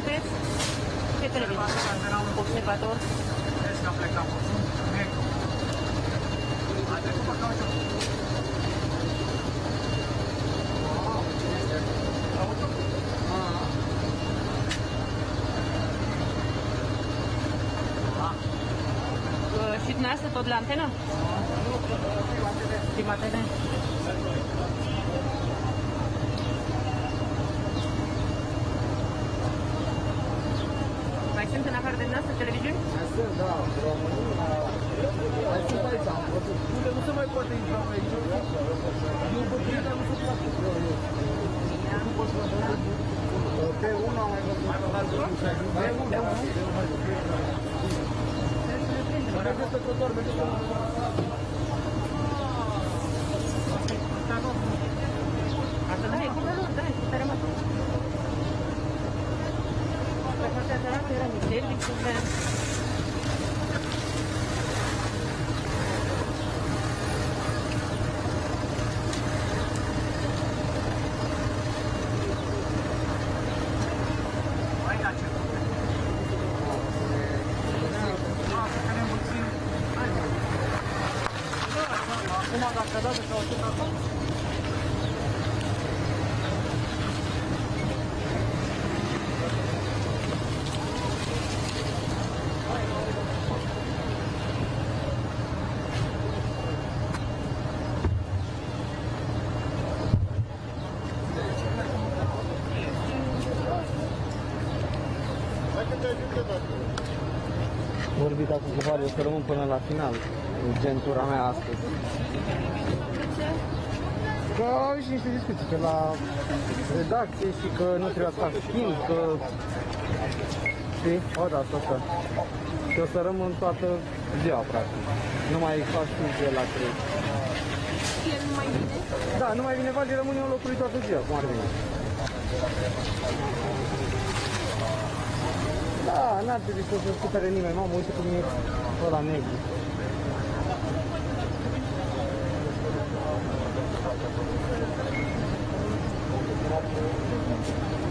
sunteți? Ce televiziune? Observator? Vezi că a plecat puțin. Negru. A trecut pe cauciuc. Uh, Și dumneavoastră tot la antenă? Prima TV. Mai sunt în afară de dumneavoastră televiziuni? Sunt, da, România. Mai sunt aici, am văzut. Unde nu se mai poate intra pe aici. Eu văd că nu se poate. Pe una am mai văzut. Pe una, Mergeți pe trotuar, mergeți pe trotuar. Asta da, e culpa lor, da, e culpa rămas. Pe partea cealaltă era niște lipsurile. Hai la ce? Ah, să vedem puțin. Acum dacă da vorbit acum cu Valeriu să rămân până la final în centura mea astăzi. Că au ieșit niște discuții pe la redacție și că nu trebuia să fac schimb, că... Știi? O, da, asta, asta. Și o să rămân toată ziua, practic. Nu mai fac schimb de la 3. El nu mai vine? Da, nu mai vine Vali, rămâne în locul lui toată ziua, cum ar veni. Da, n-ar trebui să se supere nimeni. Mamă, uite cum e ăla negru. lăsați să